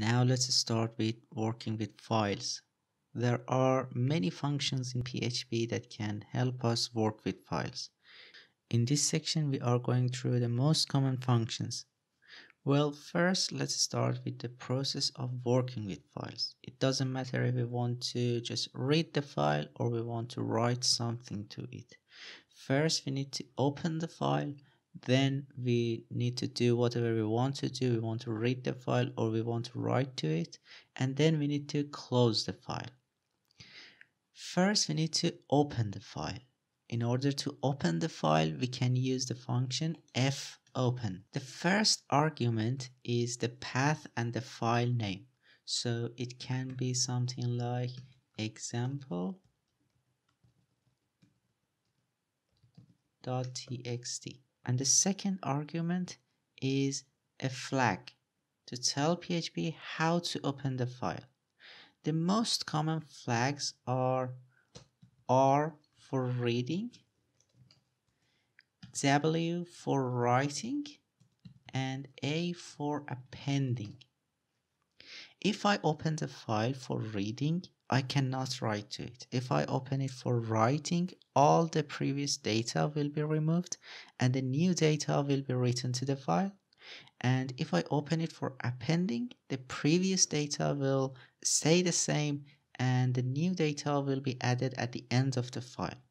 Now let's start with working with files. There are many functions in PHP that can help us work with files. In this section, we are going through the most common functions. Well, first, let's start with the process of working with files. It doesn't matter if we want to just read the file or we want to write something to it. First, we need to open the file then we need to do whatever we want to do. We want to read the file or we want to write to it. And then we need to close the file. First, we need to open the file. In order to open the file, we can use the function fopen. The first argument is the path and the file name. So it can be something like example .txt and the second argument is a flag to tell PHP how to open the file. The most common flags are R for reading, W for writing, and A for appending. If I open the file for reading, I cannot write to it. If I open it for writing, all the previous data will be removed and the new data will be written to the file. And if I open it for appending, the previous data will stay the same and the new data will be added at the end of the file.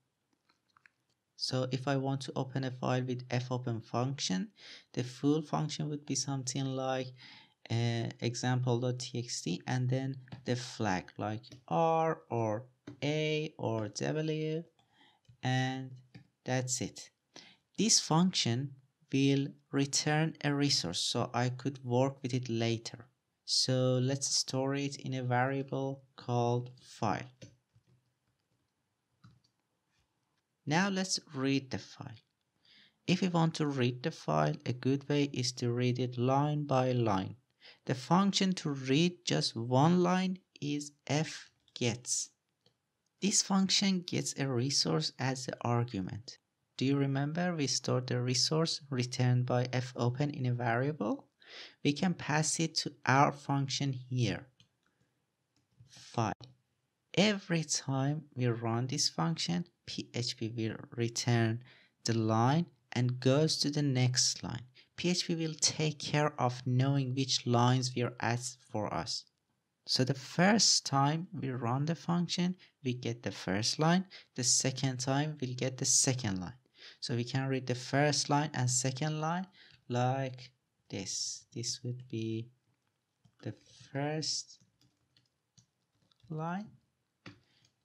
So if I want to open a file with fopen function, the full function would be something like uh, example.txt and then the flag like R or A or W and that's it. This function will return a resource so I could work with it later. So let's store it in a variable called file. Now let's read the file. If we want to read the file, a good way is to read it line by line. The function to read just one line is fgets. This function gets a resource as the argument. Do you remember we stored the resource returned by fopen in a variable? We can pass it to our function here. File. Every time we run this function, PHP will return the line and goes to the next line. PHP will take care of knowing which lines we are at for us. So the first time we run the function, we get the first line. The second time, we'll get the second line. So we can read the first line and second line like this. This would be the first line.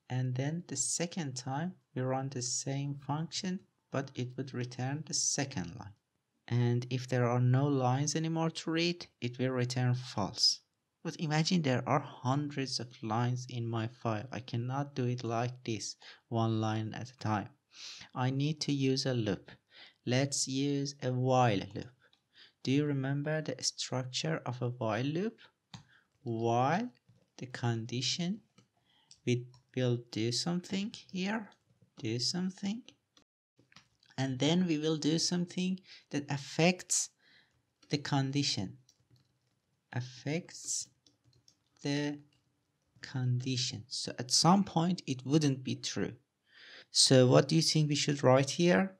And then the second time, we run the same function, but it would return the second line and if there are no lines anymore to read, it will return false. But imagine there are hundreds of lines in my file. I cannot do it like this, one line at a time. I need to use a loop. Let's use a while loop. Do you remember the structure of a while loop? While the condition we will do something here, do something, and then we will do something that affects the condition. Affects the condition. So at some point it wouldn't be true. So what do you think we should write here?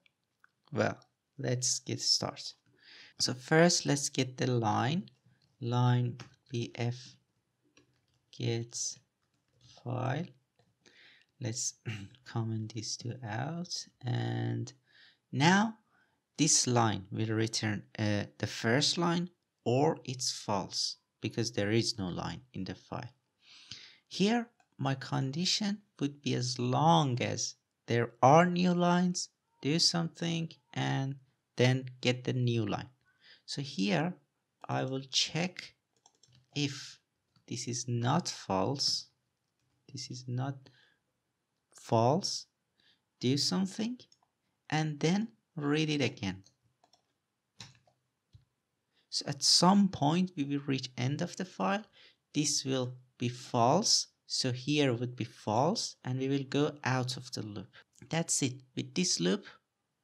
Well let's get started. So first let's get the line. Line bf gets file. Let's comment these two out and now, this line will return uh, the first line or it's false because there is no line in the file. Here, my condition would be as long as there are new lines, do something, and then get the new line. So here, I will check if this is not false, this is not false, do something, and then read it again. So at some point we will reach end of the file. This will be false. So here would be false and we will go out of the loop. That's it. With this loop,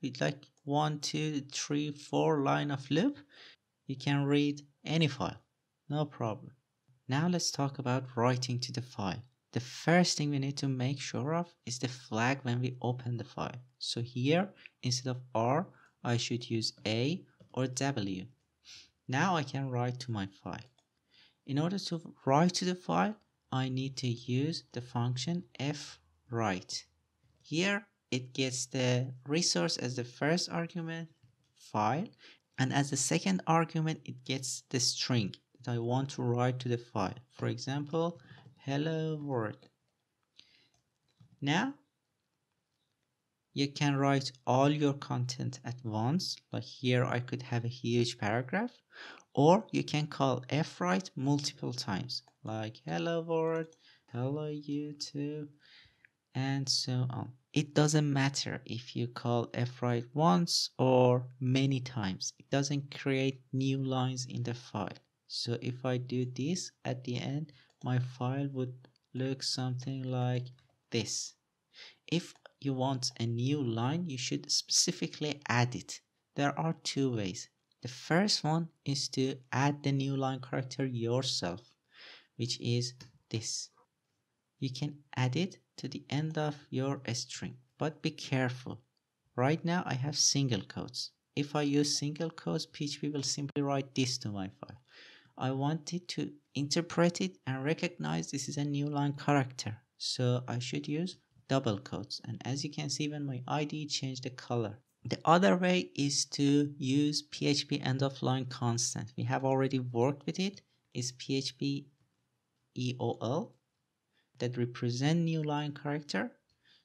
with like one, two, three, four line of loop, you can read any file. No problem. Now let's talk about writing to the file. The first thing we need to make sure of is the flag when we open the file. So here, instead of R, I should use A or W. Now I can write to my file. In order to write to the file, I need to use the function fwrite. Here it gets the resource as the first argument, file, and as the second argument it gets the string that I want to write to the file. For example, hello world. Now you can write all your content at once. Like here I could have a huge paragraph. Or you can call fwrite multiple times. Like hello world. Hello youtube and so on. It doesn't matter if you call fwrite once or many times. It doesn't create new lines in the file. So if i do this at the end my file would look something like this if you want a new line, you should specifically add it. There are two ways. The first one is to add the new line character yourself, which is this. You can add it to the end of your string, but be careful. Right now I have single quotes. If I use single quotes, PHP will simply write this to my file. I wanted to interpret it and recognize this is a new line character. So I should use double quotes and as you can see when my ID changed the color. The other way is to use PHP end of line constant. We have already worked with it. it. Is PHP EOL that represent new line character.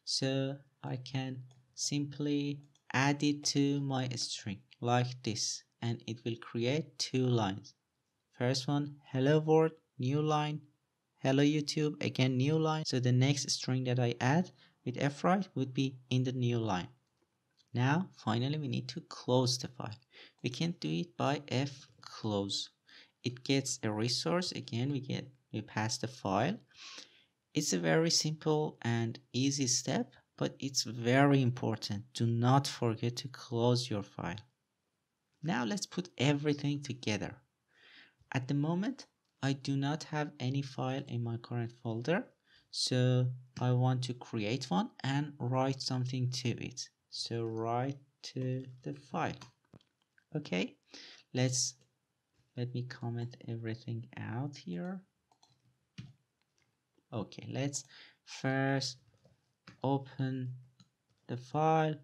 So I can simply add it to my string like this and it will create two lines. First one, hello world, new line, hello YouTube, again new line. So the next string that I add with fwrite would be in the new line. Now, finally, we need to close the file. We can do it by fclose. It gets a resource. Again, we get we pass the file. It's a very simple and easy step, but it's very important. Do not forget to close your file. Now let's put everything together. At the moment, I do not have any file in my current folder. So I want to create one and write something to it. So write to the file. Okay, let's let me comment everything out here. Okay, let's first open the file.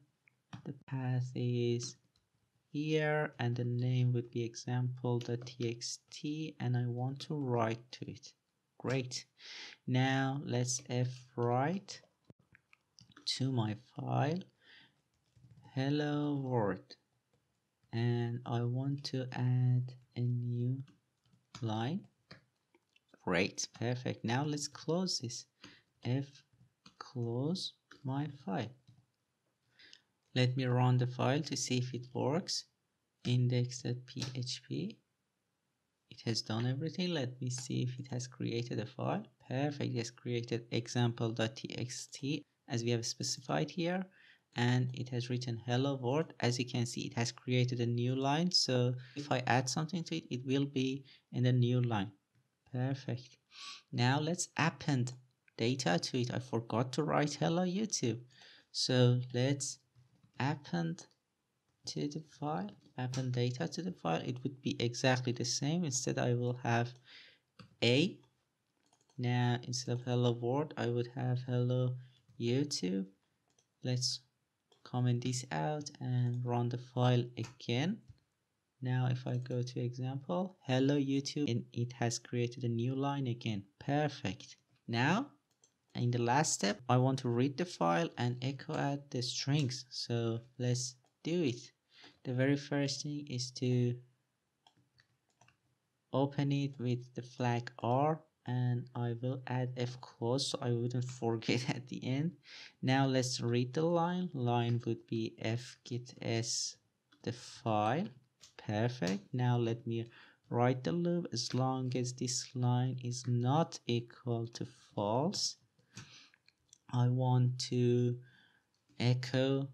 The path is here and the name would be example.txt and I want to write to it. Great. Now let's F write to my file hello world and I want to add a new line. Great, perfect. Now let's close this. F close my file. Let me run the file to see if it works. Index.php. It has done everything. Let me see if it has created a file. Perfect. It has created example.txt as we have specified here. And it has written hello world. As you can see, it has created a new line. So if I add something to it, it will be in the new line. Perfect. Now let's append data to it. I forgot to write hello YouTube. So let's append to the file append data to the file it would be exactly the same. Instead I will have a. Now instead of hello world I would have hello YouTube. Let's comment this out and run the file again. Now if I go to example hello YouTube and it has created a new line again. Perfect. Now in the last step I want to read the file and echo out the strings. So let's do it. The very first thing is to open it with the flag R and I will add F close so I wouldn't forget at the end. Now let's read the line. Line would be F git S the file. Perfect. Now let me write the loop. As long as this line is not equal to false I want to echo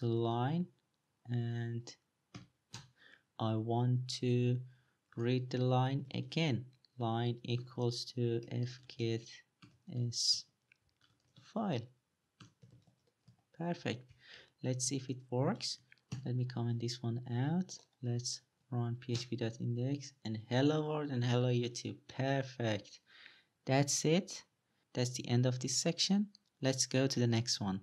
the line and I want to read the line again. Line equals to fget s file. Perfect. Let's see if it works. Let me comment this one out. Let's run php.index and hello world and hello youtube. Perfect. That's it. That's the end of this section let's go to the next one